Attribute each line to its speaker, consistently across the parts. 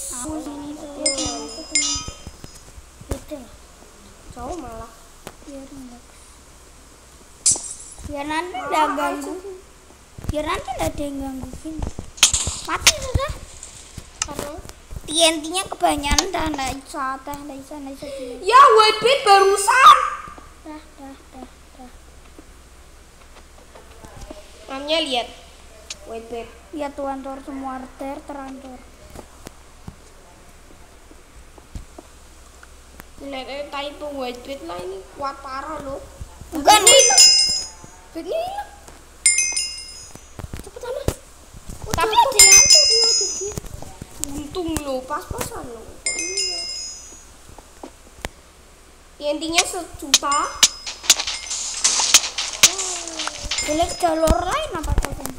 Speaker 1: guys jauh malah
Speaker 2: Biar enggak. Biar nanti enggak ganggu. Biar nanti enggak ada yang gangguin. Mati sudah.
Speaker 1: karena
Speaker 2: TNT-nya kebanyakan dah enggak bisa, dah enggak bisa, enggak bisa.
Speaker 1: Ya white bit barusan
Speaker 2: Dah, dah, dah, dah.
Speaker 1: namanya lihat white bit
Speaker 2: Ya Tuhan Tor semua arter terancur.
Speaker 1: Lihat eh type white bit lah ini kuat parah loh.
Speaker 2: Bukan itu.
Speaker 1: bitnya hilang. Cepet sana.
Speaker 2: Tapi ada yang ya
Speaker 1: untung lo pas-pasan lo iya? ya intinya sejuta.
Speaker 2: Boleh jalur lain apa kalian?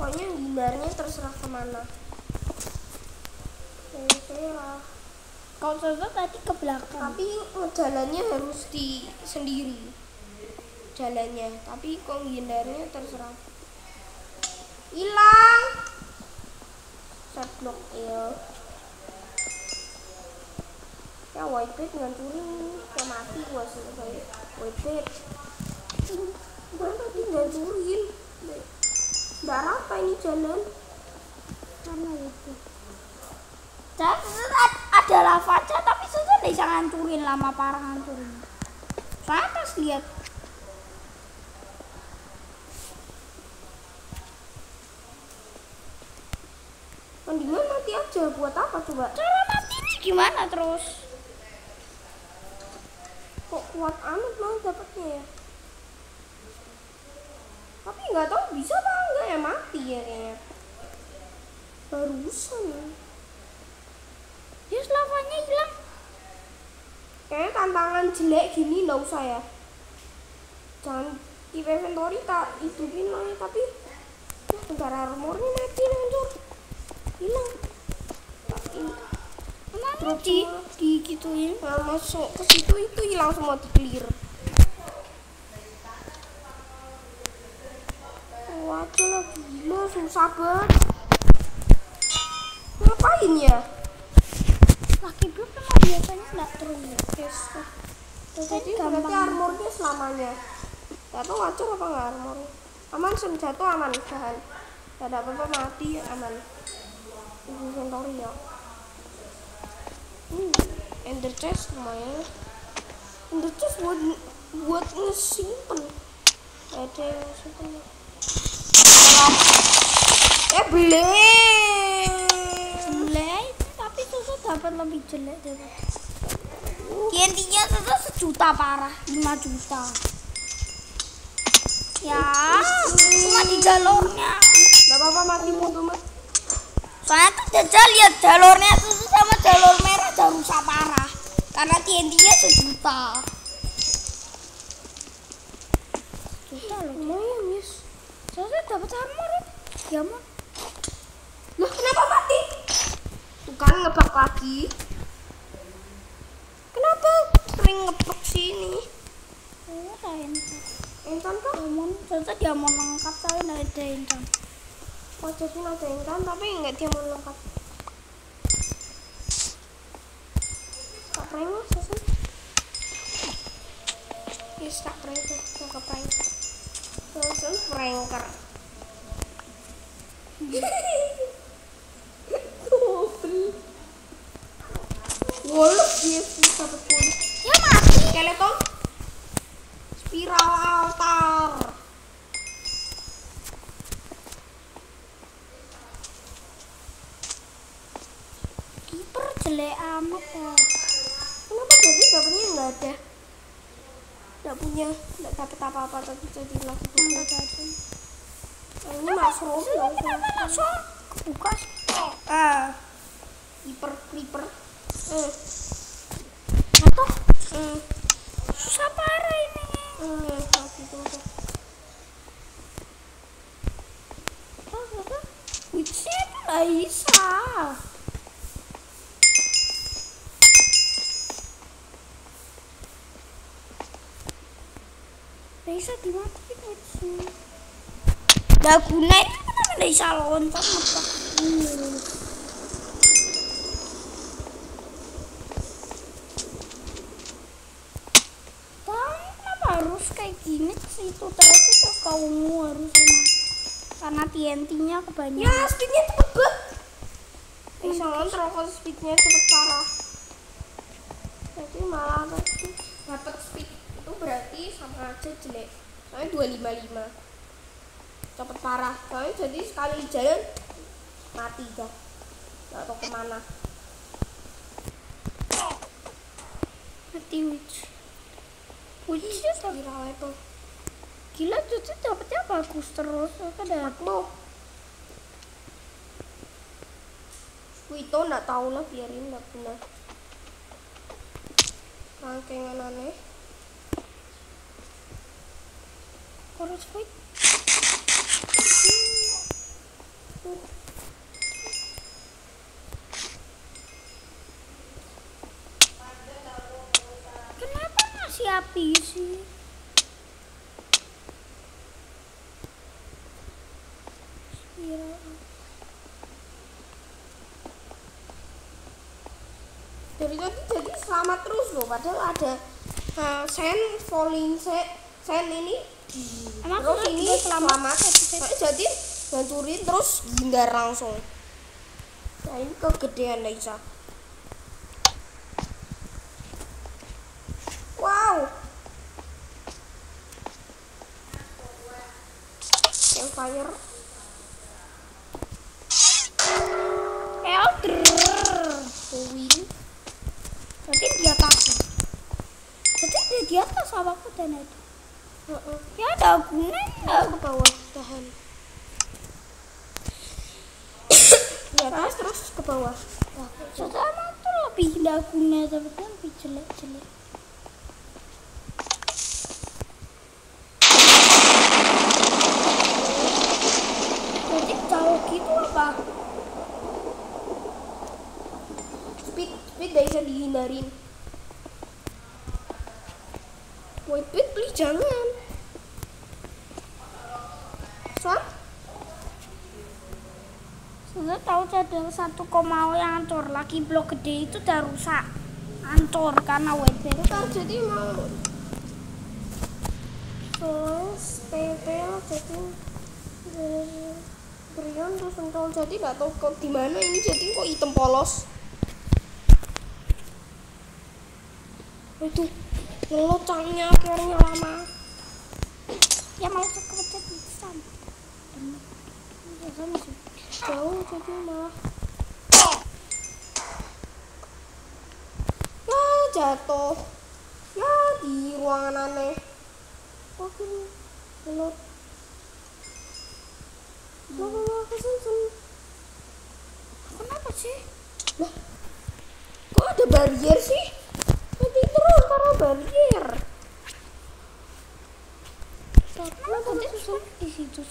Speaker 1: pokoknya hindarnya ke mana? Terserah
Speaker 2: Kalau Soso tadi ke belakang.
Speaker 1: tapi jalannya harus di sendiri. Jalannya. Tapi kok hindarnya terserah. Hilang. Set block ya ya white bait ngancurin. Ya mati gua selesai white bait gua tadi ngancurin. Nggak rata ini jalan
Speaker 2: Karena itu. Dan ad- ada lava aja tapi Soso nggak bisa ngancurin lama parah ngancurin. Saya atas lihat.
Speaker 1: mendingan mati aja buat apa coba
Speaker 2: Cara matinya gimana terus?
Speaker 1: kok kuat amat mau dapatnya ya tapi nggak tahu bisa apa enggak ya mati ya kayaknya barusan
Speaker 2: Ya lavanya hilang.
Speaker 1: kayaknya tantangan jelek gini nggak usah ya. Jangan di inventory tak hidupin lah tapi ya bentar armornya mati hancur. Hilang.
Speaker 2: Emang di di gituin.
Speaker 1: nah, masuk ke situ itu hilang semua di clear. Lah gila susah banget. Ngapain ya
Speaker 2: Laki blok emang biasanya nggak terus.
Speaker 1: Yes.
Speaker 2: Jadi
Speaker 1: berarti armornya selamanya. Tau ngacur apa nggak armor? Aman sem jatuh aman bahan. Gak ada apa-apa mati aman. Ini inventory ya. Hmm, ender chest lumayan. Ender chest buat buat ngesimpen. Ada yang simpen. Eh beli.
Speaker 2: Dapat lebih jelek dari TNT-nya Soso sejuta parah, 5 juta. Ya, cuma di jalurnya.
Speaker 1: Gak apa-apa mati mundur mas.
Speaker 2: Soalnya tuh jajal lihat jalurnya Soso sama jalur merah udah rusak parah. Karena TNT-nya sejuta. Sejuta loh.
Speaker 1: Lumayan yes.
Speaker 2: Soso dapat armor ya. Ya, Mon.
Speaker 1: Loh kenapa mati? Tuh kan ngebak lagi. Kenapa sering ngebak sini?
Speaker 2: Oh.
Speaker 1: Intan kan?
Speaker 2: Mon, Soso dia mau lengkap tapi nggak ada intan.
Speaker 1: Oh jadi ada intan tapi nggak dia mau lengkap. Kak prank mas, Susan? Yes, kak prank tuh, mau ke prank. Susan pranker. Dobel. Wolf dia susah betul.
Speaker 2: Ya mati.
Speaker 1: Skeleton. Spiral altar.
Speaker 2: Kiper jelek amat ya.
Speaker 1: Kenapa jadi dapetnya nggak ada? Nggak punya, nggak dapet apa-apa tapi jadi buka.
Speaker 2: ada.
Speaker 1: Nah, ini
Speaker 2: kenapa langsung kebuka sih?
Speaker 1: Ah, creeper, creeper. Hmm,
Speaker 2: Atau
Speaker 1: hmm,
Speaker 2: susah parah ini.
Speaker 1: hmm, masih tunggu.
Speaker 2: Oh, apa? Witchnya itu nggak bisa. bisa dimatiin wajahnya Lah guna kenapa nggak bisa loncat apa? Tahu kenapa harus kayak gini sih itu terus itu kamu harus emang karena TNT-nya
Speaker 1: Ya,
Speaker 2: kebanyakan.
Speaker 1: speednya cepet banget. Bisa ngontrol kalau speednya cepet parah. Jadi malah tadi dapat speed itu berarti sama aja jelek. Soalnya 255. Cepet parah. Soalnya jadi sekali jalan mati dah. Gak tau ke mana.
Speaker 2: Mati witch. Witch ya tapi
Speaker 1: Viral itu.
Speaker 2: Gila cucu dapetnya bagus terus. Aku dapat
Speaker 1: Lo. Wito nggak tahu lah biarin nggak guna. Rangkengan aneh.
Speaker 2: chorus fight. Kenapa masih api sih? Spiral.
Speaker 1: Dari tadi jadi selamat terus loh. Padahal ada uh, sen falling sen sen ini
Speaker 2: Emang
Speaker 1: terus ini
Speaker 2: selamat?
Speaker 1: selamat Soalnya jadi hancurin terus hindar langsung. Nah ini kegedean Laisa wow campfire
Speaker 2: Elder.
Speaker 1: win
Speaker 2: Berarti di atas. Berarti dia di atas apa kuda itu?
Speaker 1: Heeh.
Speaker 2: Ya ada gunanya.
Speaker 1: ke bawah tahan di atas terus ke bawah Nah,
Speaker 2: Sesama tuh lebih tidak guna tapi kan lebih jelek-jelek. Jadi jauh gitu apa?
Speaker 1: speed speed gak bisa dihindarin wait wait please jangan Soal
Speaker 2: Saya tahu ada satu koma yang hancur lagi blok gede itu udah rusak. Hancur karena bear
Speaker 1: ntar jadi mau terus PP jadi dari Brion terus entol jadi nggak tahu kok di mana ini jadi kok hitam polos. Itu ngelocangnya akhirnya lama.
Speaker 2: Ya mau kepencet bisa biasanya sih
Speaker 1: jauh jadi malah ya jatuh. Ya di ruangan aneh. Oke belum? Kenapa malah kesensen?
Speaker 2: kenapa sih?
Speaker 1: Lah, kok ada barrier sih? Mati terus karena barrier.
Speaker 2: kenapa tadi susah di situ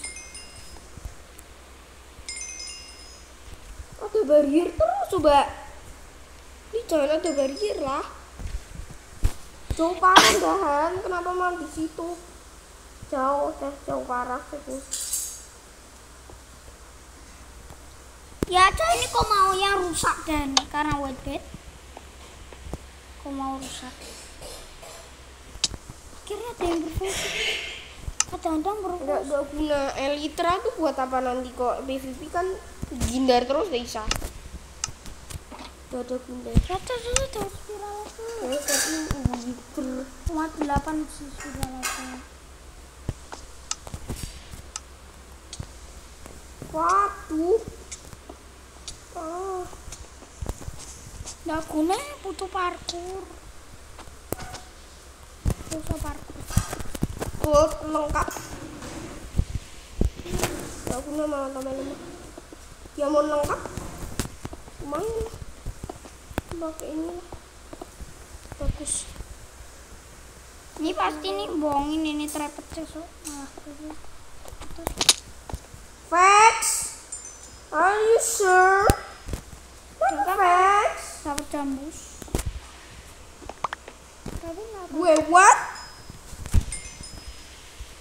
Speaker 1: barrier terus coba. Ini jangan ada barrier lah. Jauh parah dahan, kenapa malah di situ? Jauh deh, jauh parah itu.
Speaker 2: ya aja ini kok mau yang rusak dan karena white bed kok mau rusak akhirnya ada yang berfungsi
Speaker 1: Enggak,
Speaker 2: berfungsi
Speaker 1: enggak guna. Elytra tuh buat apa nanti kok? PVP kan gindar terus gak bisa. Gak ada gundar.
Speaker 2: ya aja sudah tahu spiral aku
Speaker 1: Ya, tapi gitu.
Speaker 2: cuma delapan sih spiral aku
Speaker 1: Waduh. Oh.
Speaker 2: nggak guna butuh parkur susah parkur
Speaker 1: gold lengkap lemah ya mau lengkap? Lumayan lah pakai ini. Bagus.
Speaker 2: Ini pasti nih bohongin ini trapet so nah,
Speaker 1: are you sure what
Speaker 2: dapat jambus.
Speaker 1: Gue what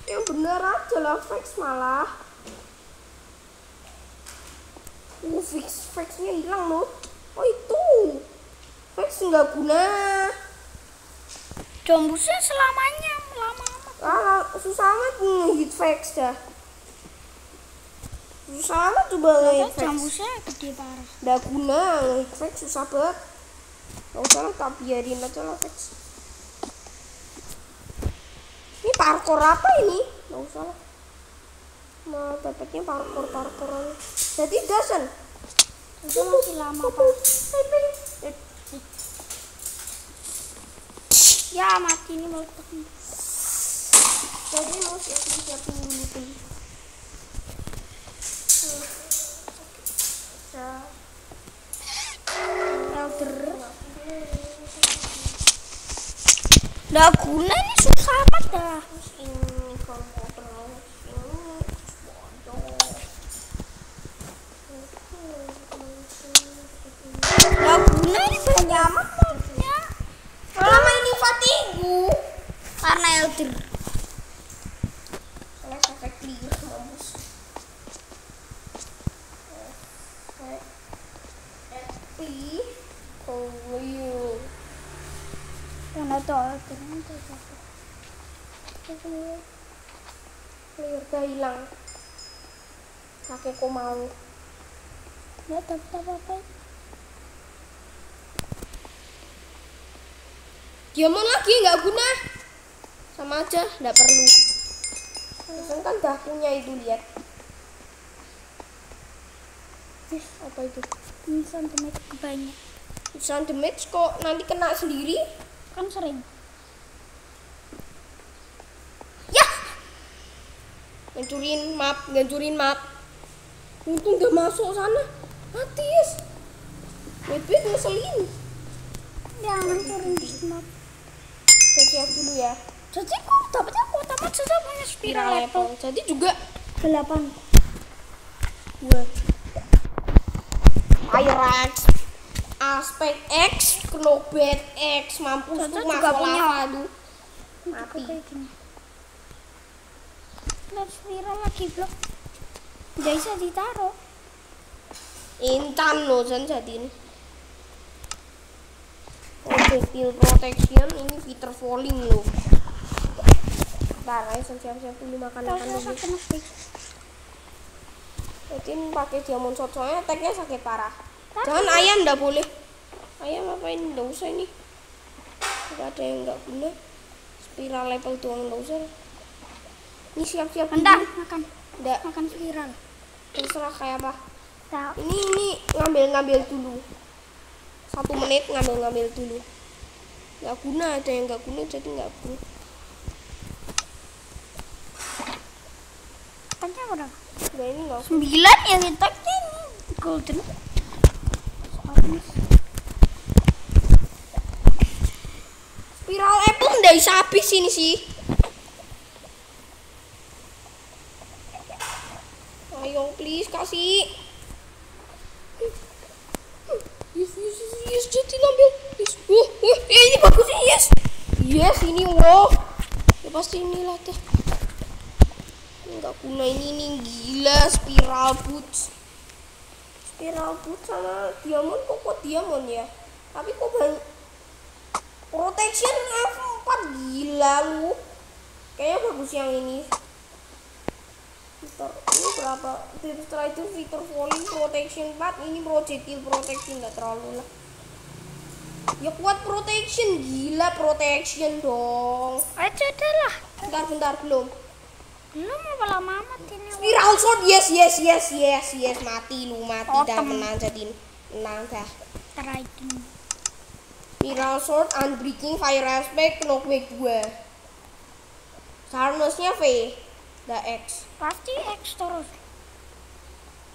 Speaker 1: yang bener aja lah fix malah. Uh fix fixnya hilang loh. Oh itu. Fix nggak guna.
Speaker 2: Jombusnya selamanya lama amat.
Speaker 1: ah susah amat ngehit fix dah. Susah amat coba ngehit fix.
Speaker 2: Jombusnya gede parah.
Speaker 1: nggak guna ngehit fix susah banget. Nggak usah lah tak biarin aja lah fix parkour apa ini nggak usah lah nah dapatnya parkour parkour aja jadi dosen
Speaker 2: Itu masih lama pak. Ya mati ini meledak nih.
Speaker 1: jadi mau siapin siapin dulu tuh
Speaker 2: Elder. Nggak guna ini susah amat dah.
Speaker 1: ini komputer ini
Speaker 2: Nggak guna ini banyak amat modnya.
Speaker 1: lama ini fatigu
Speaker 2: Karena Elder.
Speaker 1: Soalnya sampai clear mampus. Happy. Oh, you.
Speaker 2: Mana tuh Elder? Mana tuh
Speaker 1: Clear gak hilang. Kok mau.
Speaker 2: Nggak dapat apa-apa.
Speaker 1: Diamond lagi nggak guna. Sama aja, nggak perlu. Terus kan udah punya itu lihat. Ih, apa itu?
Speaker 2: Ini sentimeter kebanyak.
Speaker 1: Sound damage kok nanti kena sendiri?
Speaker 2: Kan sering.
Speaker 1: Ya! Ngancurin map, ngancurin map. Untung udah masuk sana. Mati, yes. Bebek ngeselin.
Speaker 2: Jangan turun di map.
Speaker 1: Siap-siap dulu ya.
Speaker 2: Jadi kok dapetnya kuat amat susah punya spiral level.
Speaker 1: level. Jadi juga
Speaker 2: Delapan.
Speaker 1: gue. Pyrax. Aspek X, Knobet X, mampus tuh
Speaker 2: punya.
Speaker 1: lava tuh.
Speaker 2: Mati. Lihat spiral lagi blok. Jadi bisa ditaruh.
Speaker 1: Intan loh, Zan jadiin. Projectile protection ini fitur falling loh. Ntar ayo siap-siap dulu makan-makan dulu. Mungkin pakai diamond shot soalnya tagnya sakit parah.
Speaker 2: Tapi-
Speaker 1: Jangan ayam ndak boleh. Ayam apain ndak usah ini. Nggak ada yang nggak guna. Spiral level doang ndak usah. Ini siap-siap dulu.
Speaker 2: makan.
Speaker 1: Nggak
Speaker 2: Makan spiral.
Speaker 1: terserah kayak apa.
Speaker 2: Tahu.
Speaker 1: Ini ini ngambil-ngambil dulu. Satu menit ngambil-ngambil dulu. Nggak guna ada yang nggak guna jadi nggak guna.
Speaker 2: Katanya berapa?
Speaker 1: Nggak ini nggak.
Speaker 2: Sembilan ya letaknya ini. Golden.
Speaker 1: Spiral apple nggak bisa habis ini sih. Ayo please kasih. Yes, yes, yes, yes, jadi ngambil. Yes. Wah, eh, ini bagus yes. Yes, ini wow. Ya pasti inilah deh. Enggak guna ini nih gila spiral boots. Spiral boots sama diamond kok kok diamond ya. Tapi kok banyak Protection F4 gila lu. Kayaknya bagus yang ini. Fitur ini berapa? Terus setelah itu fitur falling protection 4 ini projectile protection nggak terlalu lah. Ya kuat protection gila protection dong.
Speaker 2: aja dah lah.
Speaker 1: Bentar bentar belum.
Speaker 2: Belum apa lama amat ini.
Speaker 1: Spiral sword yes yes yes yes yes mati lu mati dah
Speaker 2: Totem.
Speaker 1: menang jadi menang dah.
Speaker 2: Trident.
Speaker 1: Spiral sword unbreaking fire aspect knockback 2. Charmusnya V. Da X.
Speaker 2: Pasti X terus.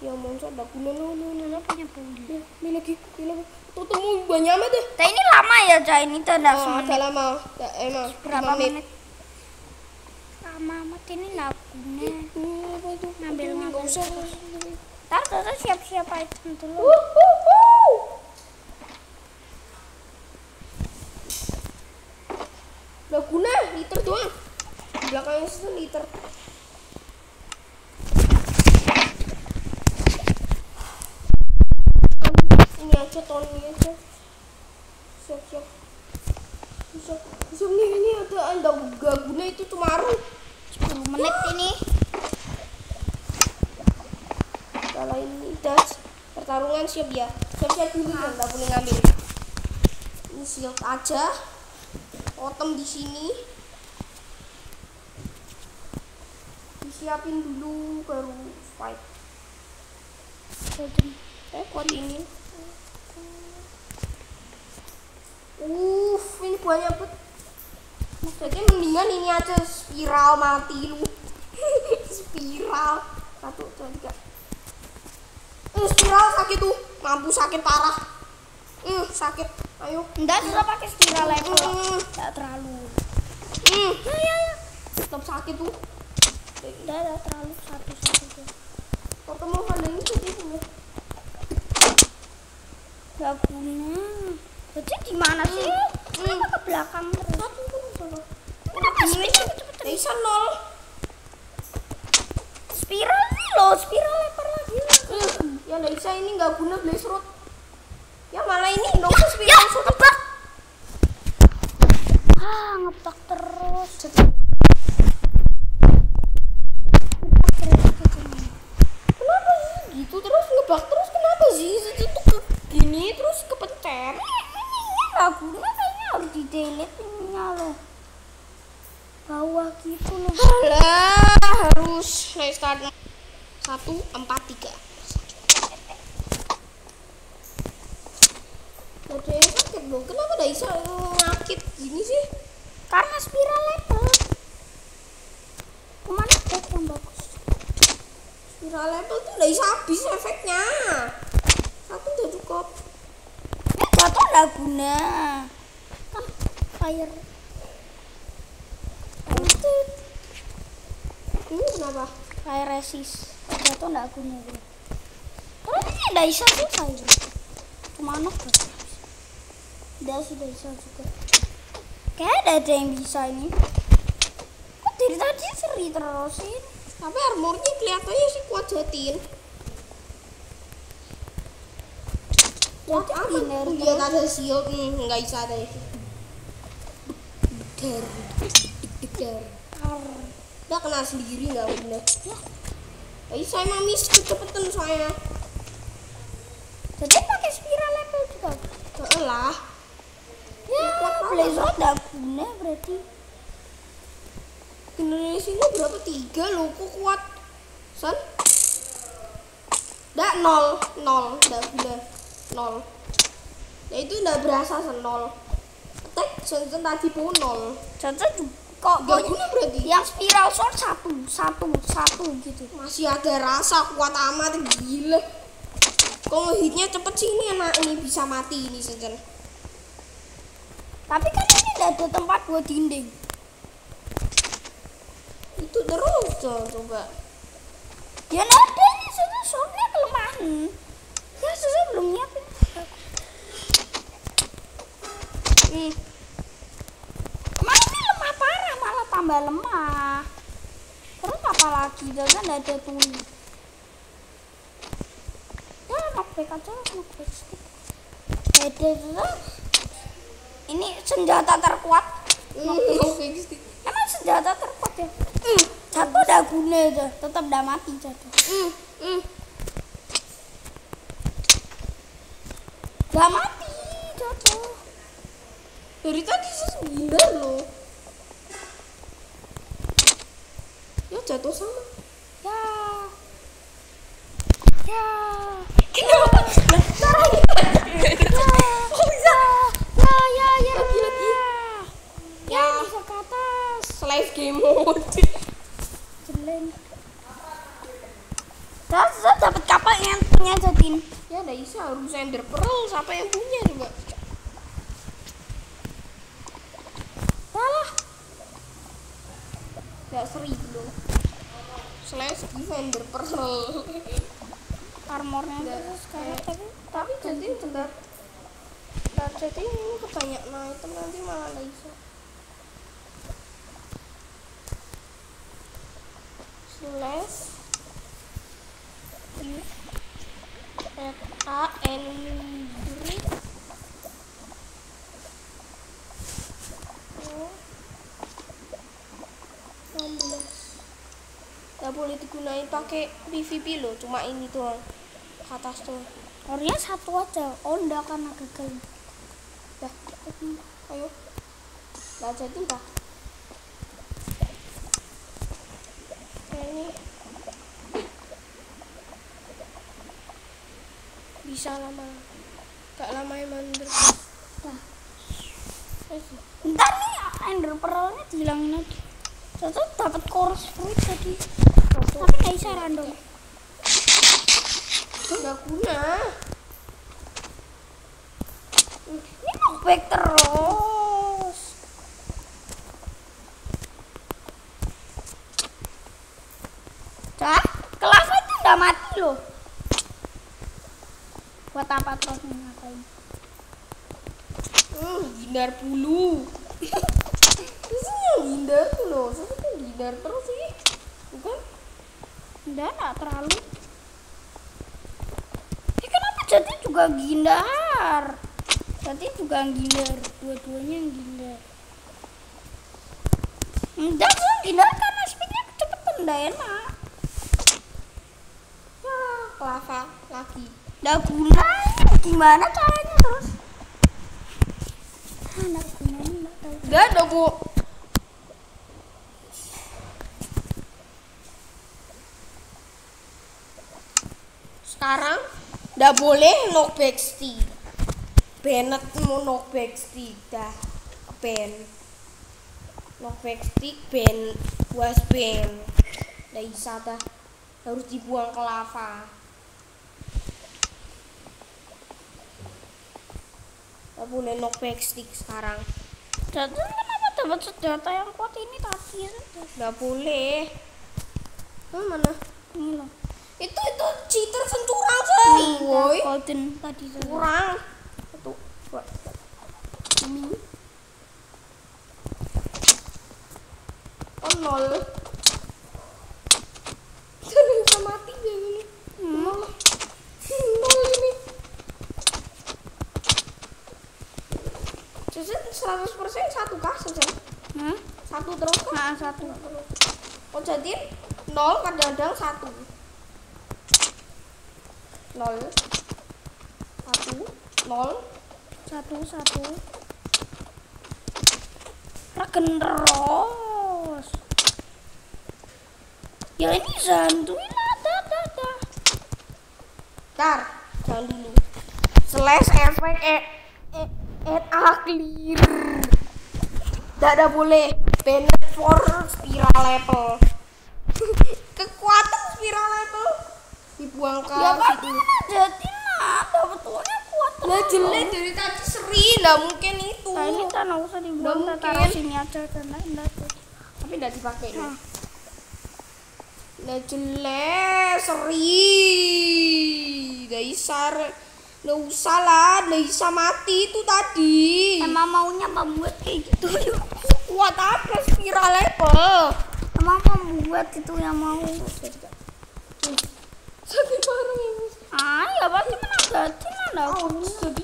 Speaker 1: Ya monster dah guna no no no no.
Speaker 2: Punya beli.
Speaker 1: Ya, Ini lagi, ini lagi. Tutumu banyak amat dah.
Speaker 2: Nah ini lama ya Cah ini tuh udah
Speaker 1: Oh,
Speaker 2: semenit.
Speaker 1: ada lama. Da, emang.
Speaker 2: Berapa menit? Lama amat ini.
Speaker 1: Hmm, apa itu?
Speaker 2: Ngambil, ngambil.
Speaker 1: usah.
Speaker 2: Ntar terus siap-siap item dulu.
Speaker 1: Wuh, wuh, wuh. Nggak guna, liter doang. belakangnya itu liter ini aja Tony aja. Siap siap. Bisa bisa nih ini ada anda gaguna itu Tumaru
Speaker 2: 10 menit ini.
Speaker 1: Kalau ini das pertarungan siap ya. Siap siap dulu ya nggak boleh ngambil. Ini shield aja. Totem di sini. Disiapin dulu baru fight. Eh kuat ini uh ini banyak bet. Jadi mendingan ini aja spiral mati lu. Spiral. Satu dua tiga. Eh spiral sakit tuh. Mampu sakit parah. Eh sakit. Ayo.
Speaker 2: Enggak sudah pakai spiral level
Speaker 1: Hmm.
Speaker 2: enggak terlalu.
Speaker 1: Hmm ya ya ya. Tetap sakit tuh.
Speaker 2: Enggak enggak terlalu. Satu satu
Speaker 1: ketemu kali ini jadi punya.
Speaker 2: Enggak guna jadi di mana sih kenapa ke belakang terus? Kenapa speed cepet cepet
Speaker 1: bisa nol.
Speaker 2: Spiral nih loh spiral lempar lagi
Speaker 1: Eh, ya Laisa ini nggak guna blaze road ya malah ini nggak
Speaker 2: ya
Speaker 1: usah
Speaker 2: ya
Speaker 1: spiral shoot
Speaker 2: ngebak. Ah ngebak terus
Speaker 1: kenapa sih gitu terus ngebak terus kenapa sih itu tuh ke gini terus kepencet
Speaker 2: ininya nggak guna kayaknya harus di delete ininya loh bawah gitu loh
Speaker 1: Alah, harus restart satu empat tiga. Udah sakit dong, kenapa Daisa ngakit gini sih?
Speaker 2: karena spiral level. Ke mana? Back yang bagus
Speaker 1: Spiral level tuh Daisa habis efeknya. Satu udah cukup.
Speaker 2: Eh jatuh nggak guna. Kan fire.
Speaker 1: Ini kenapa?
Speaker 2: fire resist jatuh nggak guna bro karena ini nggak bisa selesai bro ke mana bro udah sudah bisa juga. Kayak ada ada yang bisa ini. Kok dari tadi seri terusin
Speaker 1: Tapi armornya kelihatannya sih kuat jatin Kuat amat lihat ada shield. Hmm, nggak bisa deh Der, der Udah kena sendiri nggak bener Tapi saya emang miss kecepatan saya.
Speaker 2: Jadi pakai spiral level juga
Speaker 1: lah.
Speaker 2: Ya blazer nggak guna berarti.
Speaker 1: Generasinya berapa? Tiga loh, kok kuat? San? Nggak, nol. Nol, nggak guna Nol. Ya itu nggak berasa sen, nol. Attack, sen, sen tadi pun nol.
Speaker 2: Contoh juga kok kok
Speaker 1: guna berarti?
Speaker 2: Yang spiral sword satu satu satu gitu.
Speaker 1: Masih ada rasa kuat amat, gila. Kalau hitnya cepet sih? Ini enak Ini bisa mati ini sen,
Speaker 2: tapi kan ini nggak ada tempat buat dinding.
Speaker 1: Itu terus coba, coba.
Speaker 2: Ya ada ini sudah swordnya kelemahan. Ya sudah belum nyiapin.
Speaker 1: Hmm,
Speaker 2: emang ini lemah parah malah tambah lemah. Terus apa lagi? Kan nggak ada tuli ya knockback aja knockback ada juga ini senjata terkuat.
Speaker 1: Stick
Speaker 2: emang senjata terkuat ya? Hmm, jatuh udah guna aja. Tetap udah mati jatuh.
Speaker 1: Hmm, hmm.
Speaker 2: Udah mati jatuh.
Speaker 1: Dari tadi sih loh jatuh sama
Speaker 2: ya ya
Speaker 1: Kenapa? Lah, caranya
Speaker 2: Kok bisa? Ya, ya, ya.
Speaker 1: Lagi, lagi.
Speaker 2: Ya,
Speaker 1: Ya.
Speaker 2: bisa ke atas.
Speaker 1: Live game mode
Speaker 2: Jeleng. Terus dapat kapal yang punya jadiin.
Speaker 1: Ya ada Isa harus ender pearl Siapa yang punya coba
Speaker 2: Salah.
Speaker 1: Gak seribu dong Slash defender pearl.
Speaker 2: Armornya
Speaker 1: Nggak,
Speaker 2: terus kayak tapi
Speaker 1: Tapi jadi bentar. Bentar jadi ini kebanyakan item nanti malah Laisa slash if at a angry oh, 16 Digunain pakai PVP loh, cuma ini doang. Ke atas tuh.
Speaker 2: Orangnya satu aja. Oh enggak karena gagal.
Speaker 1: Dah, ayo. Gak jadi dah. Ini bisa lama. Gak lama emang bener.
Speaker 2: Dah.
Speaker 1: Eh,
Speaker 2: Ntar nih ender pearl-nya dihilangin lagi. Satu dapat chorus fruit tadi. Tapi nggak bisa random.
Speaker 1: Gak guna.
Speaker 2: Ini knockback terus. Dah, kelapa itu udah mati loh. Buat apa terus ngapain?
Speaker 1: Hmm, hindar yang hindar loh. Saya tuh hindar terus?
Speaker 2: Udah nggak terlalu. Eh kenapa jadi juga gindar? Jadi juga gindar, dua-duanya gindar. Enggak yang gindar karena speednya kecepatan, enggak enak.
Speaker 1: Ya, kelapa lagi.
Speaker 2: Nggak guna, gimana caranya terus? Ah, nggak gunanya nggak tahu.
Speaker 1: Gak ada bu. Sekarang nggak boleh knockback stick. Bennett mau knockback stick dah. Ben. Knockback stick ben was ben. Bisa dah. Harus dibuang ke lava. Nggak boleh knockback stick sekarang.
Speaker 2: Jadi kenapa dapat senjata yang kuat ini tadi?
Speaker 1: Nggak boleh. Hmm, mana?
Speaker 2: Ini loh.
Speaker 1: Itu itu cheater sencurang sih. Woi.
Speaker 2: golden tadi tuh.
Speaker 1: Kurang. Satu, dua, ini. Oh nol. Jadi bisa mati dia ini. Nol. Nol ini. Susun 100% satu kah Susun?
Speaker 2: Hah?
Speaker 1: Satu terus kah?
Speaker 2: Nah, satu.
Speaker 1: Oh jadi nol kadang-kadang satu nol satu. Nol
Speaker 2: Satu, satu. Terus. Ya ini santuin ada, ada, ada.
Speaker 1: Ntar, jangan dulu. Slash efek e e e a clear. Tidak ada boleh. Bennett for spiral level Kekuatan spiral level Dibuang ke
Speaker 2: Ya kan
Speaker 1: situ
Speaker 2: jadi nah, betulnya kuat
Speaker 1: Lah jelek dari tadi seri, nggak mungkin itu.
Speaker 2: Nah ini kan nggak usah dibuang, kita taruh
Speaker 1: mungkin.
Speaker 2: sini aja karena enggak jadi.
Speaker 1: Tapi nggak dipakai nih
Speaker 2: Nah.
Speaker 1: Lah jelek, seri. Nggak bisa Nggak usah lah, nggak bisa mati itu tadi.
Speaker 2: Emang maunya membuat kayak gitu yuk.
Speaker 1: Kuat apa spiral level
Speaker 2: Emang membuat itu yang mau.
Speaker 1: Sakit bareng ini
Speaker 2: Ah ya pasti.
Speaker 1: Oh, jadi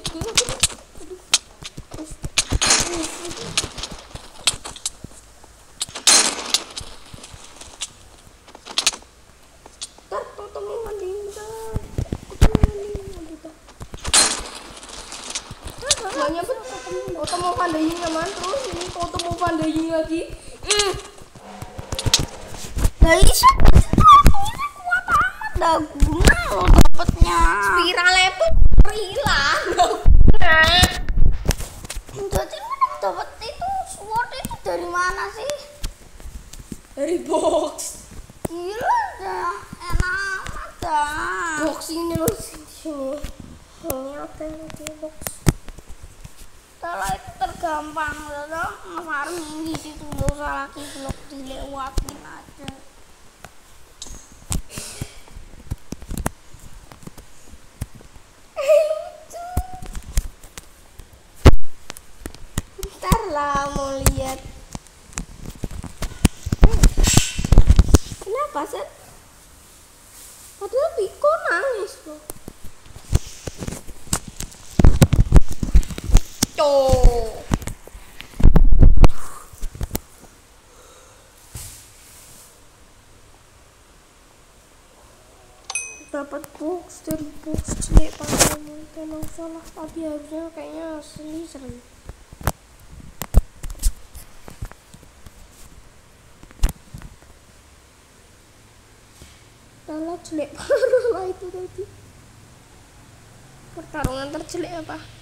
Speaker 1: mandiin bentar. Banyak bet. Foto mau pandayin nyaman terus ini foto mau pandayin lagi. Eh,
Speaker 2: itu ini kuat dah guna lo dapetnya.
Speaker 1: spiral level hilang.
Speaker 2: Jadi mana dapat itu sword itu dari mana sih?
Speaker 1: Dari box.
Speaker 2: Gila dah enak amat dah.
Speaker 1: Box ini. Ini apa yang di box?
Speaker 2: Kalau itu tergampang loh, ngefarming di situ nggak usah lagi blok dilewatin aja.
Speaker 1: Eh, lucu. Ntar sih padahal Piko nangis loh Tuh. dapat box dari box jelek pada memang salah. Tapi harusnya kayaknya asli sering jelek parah lah itu tadi. Pertarungan terjelek apa